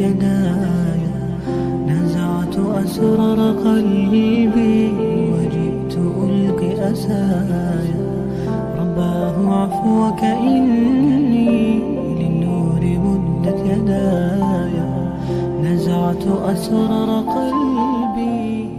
يداي. نزعت أسرار قلبي وجئت ألقي أسايا. رباه عفوك إني للنور مدت يداي. نزعت أسرار قلبي